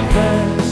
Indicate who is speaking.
Speaker 1: me